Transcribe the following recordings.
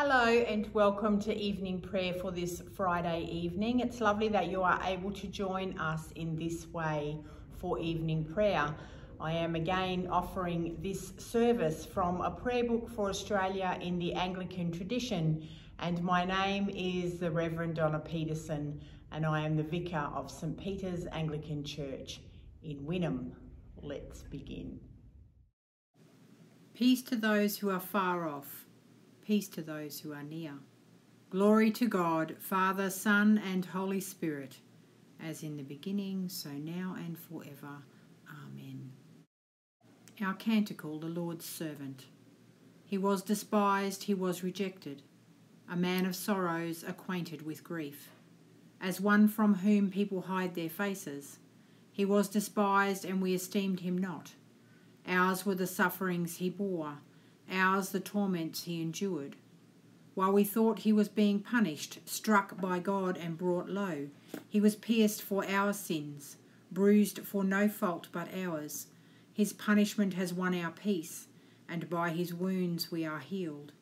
Hello and welcome to evening prayer for this Friday evening. It's lovely that you are able to join us in this way for evening prayer. I am again offering this service from a prayer book for Australia in the Anglican tradition and my name is the Reverend Donna Petersen and I am the Vicar of St Peter's Anglican Church in Wynnum. Let's begin. Peace to those who are far off peace to those who are near. Glory to God, Father, Son, and Holy Spirit, as in the beginning, so now and forever. Amen. Our canticle, the Lord's servant. He was despised, he was rejected, a man of sorrows, acquainted with grief. As one from whom people hide their faces, he was despised, and we esteemed him not. Ours were the sufferings he bore ours the torments he endured. While we thought he was being punished, struck by God and brought low, he was pierced for our sins, bruised for no fault but ours. His punishment has won our peace, and by his wounds we are healed.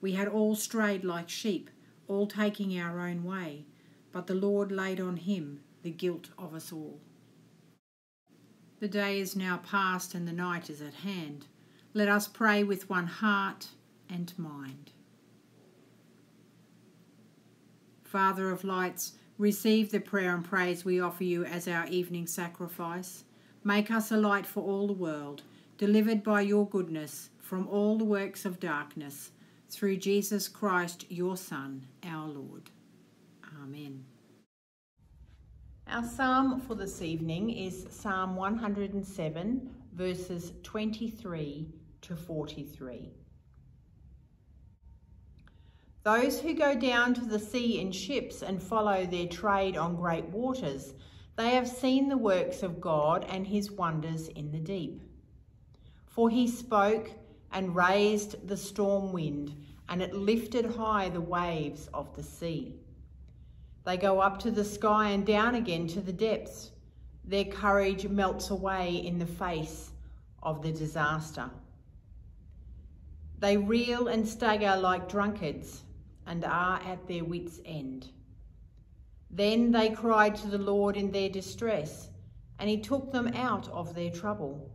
We had all strayed like sheep, all taking our own way, but the Lord laid on him the guilt of us all. The day is now past and the night is at hand. Let us pray with one heart and mind. Father of lights, receive the prayer and praise we offer you as our evening sacrifice. Make us a light for all the world, delivered by your goodness from all the works of darkness, through Jesus Christ, your Son, our Lord. Amen. Our psalm for this evening is Psalm 107, verses 23 to 43. Those who go down to the sea in ships and follow their trade on great waters, they have seen the works of God and his wonders in the deep. For he spoke and raised the storm wind, and it lifted high the waves of the sea. They go up to the sky and down again to the depths. Their courage melts away in the face of the disaster. They reel and stagger like drunkards and are at their wits' end. Then they cried to the Lord in their distress, and he took them out of their trouble.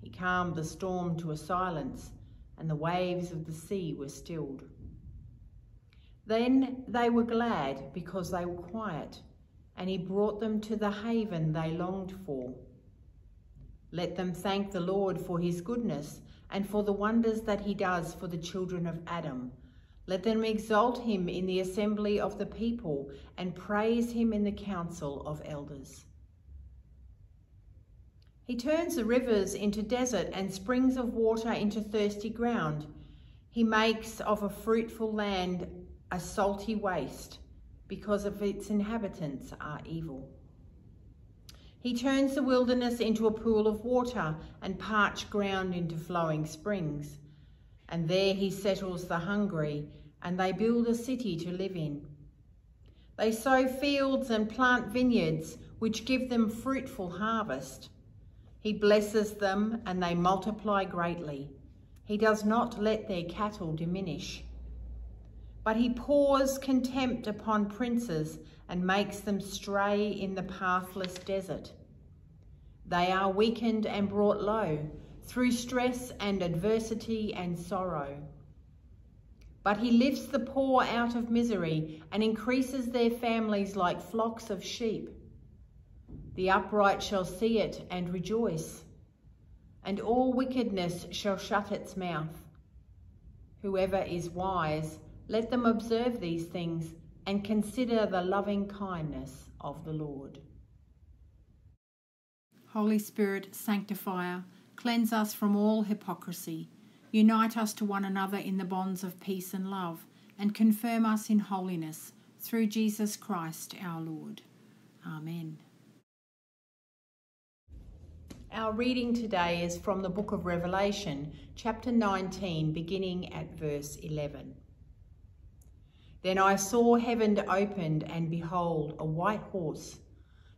He calmed the storm to a silence, and the waves of the sea were stilled. Then they were glad because they were quiet, and he brought them to the haven they longed for. Let them thank the Lord for his goodness and for the wonders that he does for the children of Adam. Let them exalt him in the assembly of the people and praise him in the council of elders. He turns the rivers into desert and springs of water into thirsty ground. He makes of a fruitful land a salty waste because of its inhabitants are evil. He turns the wilderness into a pool of water and parched ground into flowing springs. And there he settles the hungry, and they build a city to live in. They sow fields and plant vineyards, which give them fruitful harvest. He blesses them, and they multiply greatly. He does not let their cattle diminish. But he pours contempt upon princes and makes them stray in the pathless desert. They are weakened and brought low through stress and adversity and sorrow. But he lifts the poor out of misery and increases their families like flocks of sheep. The upright shall see it and rejoice, and all wickedness shall shut its mouth. Whoever is wise, let them observe these things and consider the loving kindness of the Lord. Holy Spirit, sanctifier, cleanse us from all hypocrisy, unite us to one another in the bonds of peace and love, and confirm us in holiness, through Jesus Christ our Lord. Amen. Our reading today is from the book of Revelation, chapter 19, beginning at verse 11. Then I saw heaven opened, and behold, a white horse.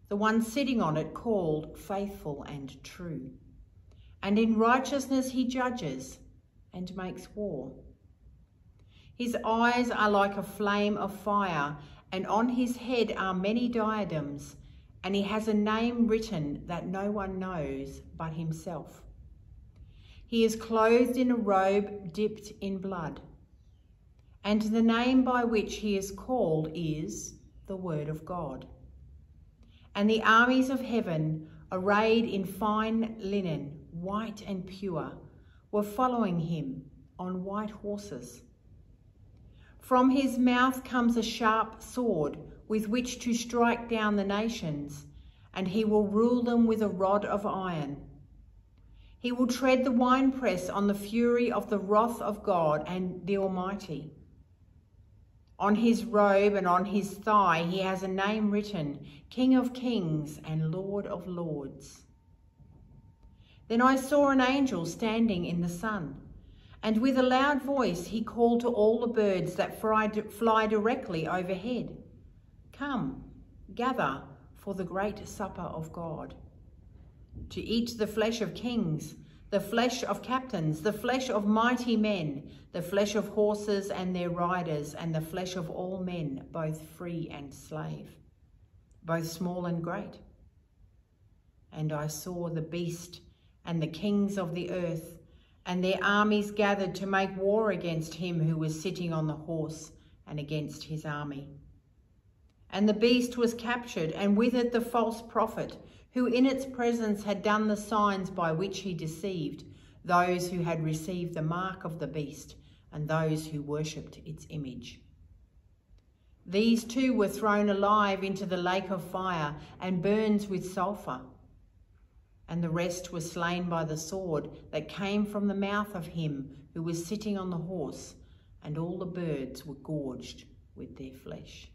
The one sitting on it called Faithful and True. And in righteousness he judges and makes war. His eyes are like a flame of fire, and on his head are many diadems, and he has a name written that no one knows but himself. He is clothed in a robe dipped in blood, and the name by which he is called is the Word of God. And the armies of heaven, arrayed in fine linen, white and pure, were following him on white horses. From his mouth comes a sharp sword with which to strike down the nations, and he will rule them with a rod of iron. He will tread the winepress on the fury of the wrath of God and the Almighty. On his robe and on his thigh he has a name written, King of Kings and Lord of Lords. Then I saw an angel standing in the sun, and with a loud voice he called to all the birds that fly directly overhead, Come, gather for the great supper of God, to eat the flesh of kings, the flesh of captains, the flesh of mighty men, the flesh of horses and their riders, and the flesh of all men, both free and slave, both small and great. And I saw the beast and the kings of the earth, and their armies gathered to make war against him who was sitting on the horse and against his army. And the beast was captured, and with it the false prophet, who in its presence had done the signs by which he deceived those who had received the mark of the beast and those who worshipped its image. These two were thrown alive into the lake of fire and burns with sulphur. And the rest were slain by the sword that came from the mouth of him who was sitting on the horse, and all the birds were gorged with their flesh.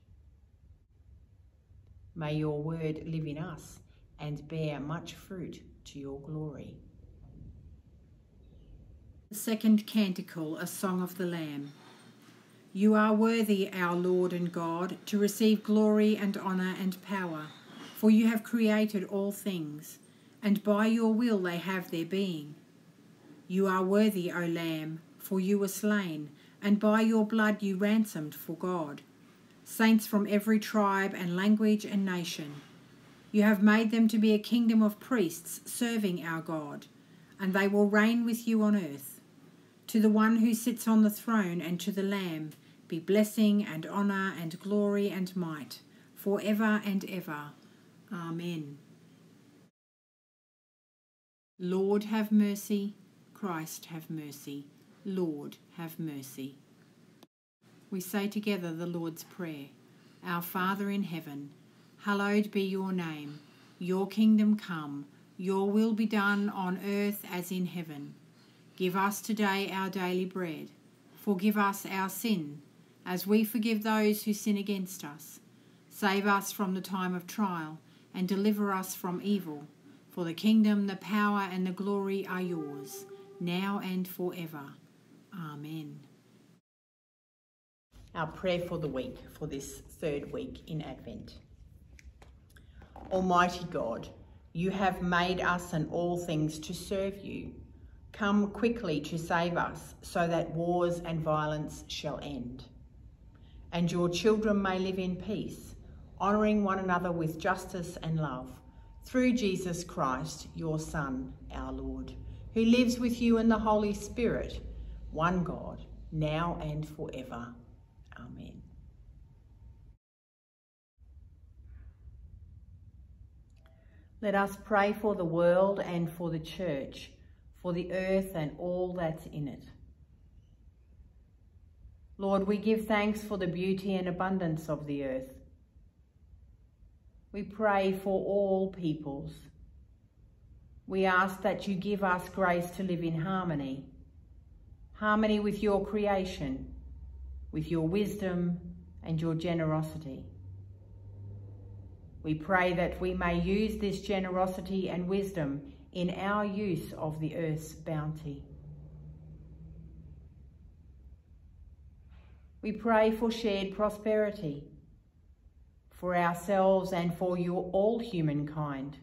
May your word live in us and bear much fruit to your glory. The second canticle, a song of the Lamb. You are worthy, our Lord and God, to receive glory and honour and power, for you have created all things, and by your will they have their being. You are worthy, O Lamb, for you were slain, and by your blood you ransomed for God. Saints from every tribe and language and nation you have made them to be a kingdom of priests serving our God, and they will reign with you on earth. To the one who sits on the throne and to the Lamb be blessing and honour and glory and might, for ever and ever. Amen. Lord, have mercy. Christ, have mercy. Lord, have mercy. We say together the Lord's Prayer. Our Father in heaven, Hallowed be your name. Your kingdom come. Your will be done on earth as in heaven. Give us today our daily bread. Forgive us our sin, as we forgive those who sin against us. Save us from the time of trial, and deliver us from evil. For the kingdom, the power, and the glory are yours, now and forever. Amen. Our prayer for the week, for this third week in Advent. Almighty God, you have made us and all things to serve you. Come quickly to save us, so that wars and violence shall end. And your children may live in peace, honouring one another with justice and love, through Jesus Christ, your Son, our Lord, who lives with you in the Holy Spirit, one God, now and forever. Amen. Let us pray for the world and for the church, for the earth and all that's in it. Lord, we give thanks for the beauty and abundance of the earth. We pray for all peoples. We ask that you give us grace to live in harmony, harmony with your creation, with your wisdom and your generosity. We pray that we may use this generosity and wisdom in our use of the earth's bounty. We pray for shared prosperity for ourselves and for you all humankind.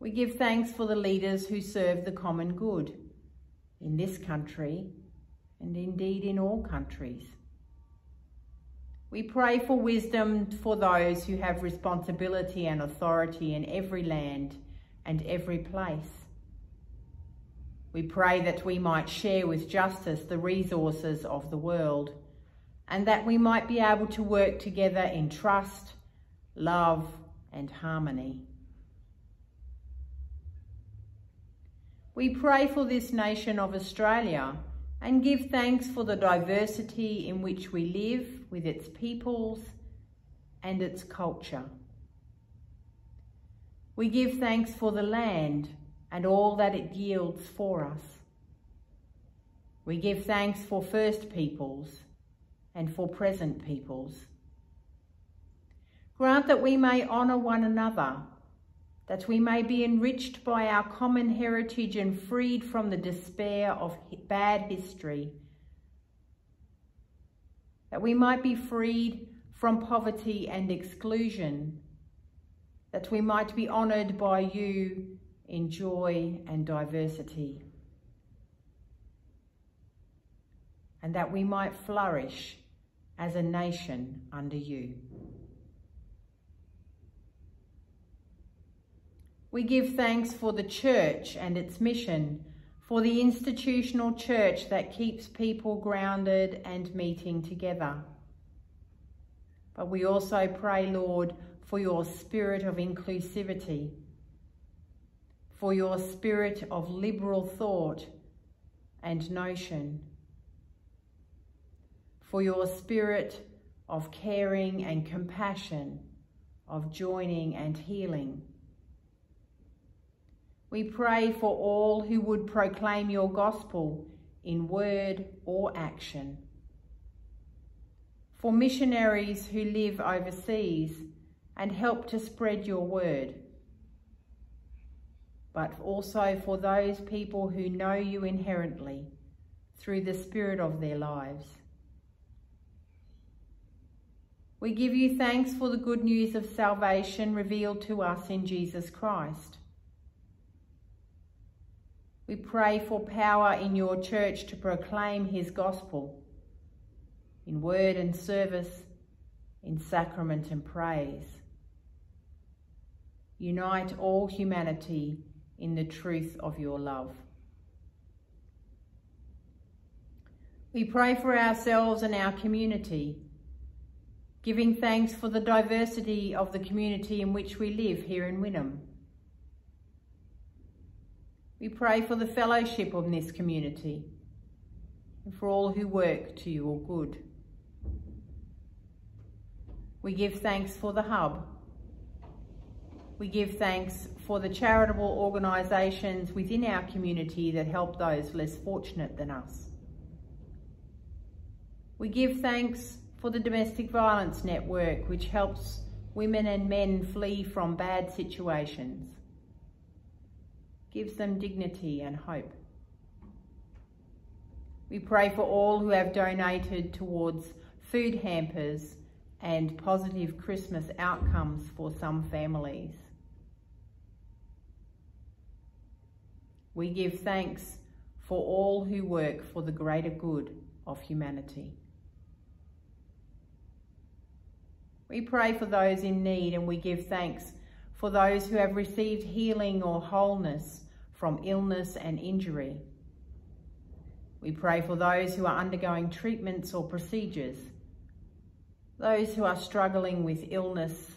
We give thanks for the leaders who serve the common good in this country and indeed in all countries. We pray for wisdom for those who have responsibility and authority in every land and every place. We pray that we might share with justice the resources of the world and that we might be able to work together in trust, love and harmony. We pray for this nation of Australia and give thanks for the diversity in which we live with its peoples and its culture. We give thanks for the land and all that it yields for us. We give thanks for first peoples and for present peoples. Grant that we may honour one another that we may be enriched by our common heritage and freed from the despair of bad history, that we might be freed from poverty and exclusion, that we might be honoured by you in joy and diversity, and that we might flourish as a nation under you. We give thanks for the church and its mission, for the institutional church that keeps people grounded and meeting together. But we also pray, Lord, for your spirit of inclusivity, for your spirit of liberal thought and notion, for your spirit of caring and compassion, of joining and healing. We pray for all who would proclaim your gospel in word or action. For missionaries who live overseas and help to spread your word. But also for those people who know you inherently through the spirit of their lives. We give you thanks for the good news of salvation revealed to us in Jesus Christ. We pray for power in your church to proclaim his gospel in word and service, in sacrament and praise. Unite all humanity in the truth of your love. We pray for ourselves and our community, giving thanks for the diversity of the community in which we live here in Wynnum. We pray for the fellowship of this community and for all who work to your good. We give thanks for the Hub. We give thanks for the charitable organisations within our community that help those less fortunate than us. We give thanks for the Domestic Violence Network, which helps women and men flee from bad situations gives them dignity and hope. We pray for all who have donated towards food hampers and positive Christmas outcomes for some families. We give thanks for all who work for the greater good of humanity. We pray for those in need and we give thanks for those who have received healing or wholeness from illness and injury. We pray for those who are undergoing treatments or procedures, those who are struggling with illness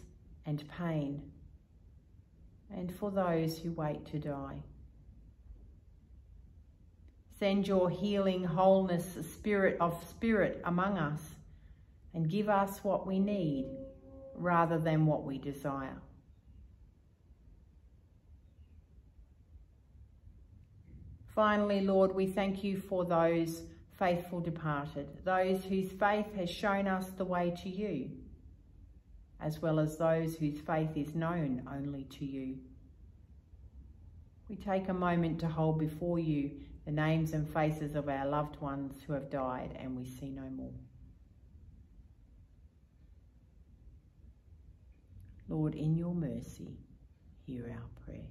and pain, and for those who wait to die. Send your healing wholeness spirit of spirit among us and give us what we need rather than what we desire. Finally, Lord, we thank you for those faithful departed, those whose faith has shown us the way to you, as well as those whose faith is known only to you. We take a moment to hold before you the names and faces of our loved ones who have died and we see no more. Lord, in your mercy, hear our prayer.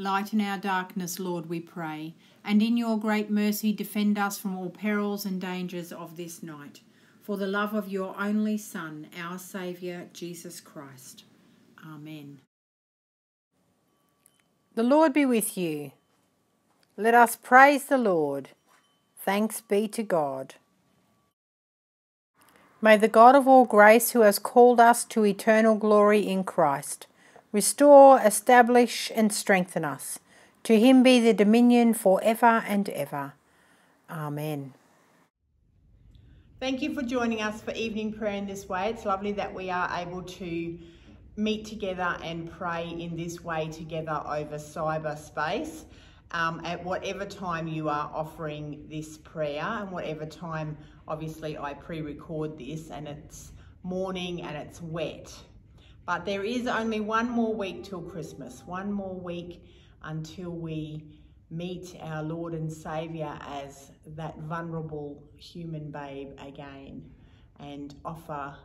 Lighten our darkness, Lord, we pray, and in your great mercy defend us from all perils and dangers of this night. For the love of your only Son, our Saviour, Jesus Christ. Amen. The Lord be with you. Let us praise the Lord. Thanks be to God. May the God of all grace, who has called us to eternal glory in Christ, Restore, establish, and strengthen us. To him be the dominion for ever and ever. Amen. Thank you for joining us for evening prayer in this way. It's lovely that we are able to meet together and pray in this way together over cyberspace. Um, at whatever time you are offering this prayer and whatever time, obviously, I pre record this and it's morning and it's wet. But there is only one more week till Christmas, one more week until we meet our Lord and Saviour as that vulnerable human babe again and offer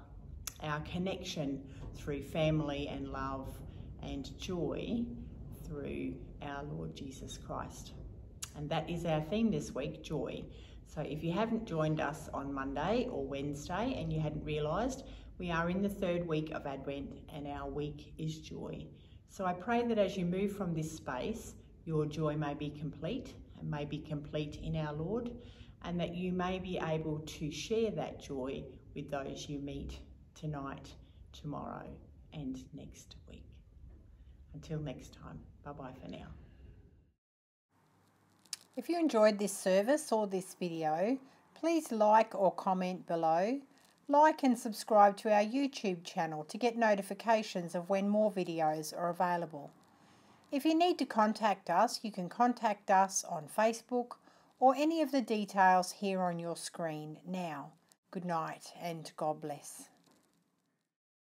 our connection through family and love and joy through our Lord Jesus Christ. And that is our theme this week joy. So if you haven't joined us on Monday or Wednesday and you hadn't realised, we are in the third week of Advent and our week is joy. So I pray that as you move from this space, your joy may be complete and may be complete in our Lord, and that you may be able to share that joy with those you meet tonight, tomorrow, and next week. Until next time, bye bye for now. If you enjoyed this service or this video, please like or comment below like and subscribe to our YouTube channel to get notifications of when more videos are available. If you need to contact us, you can contact us on Facebook or any of the details here on your screen now. Good night and God bless.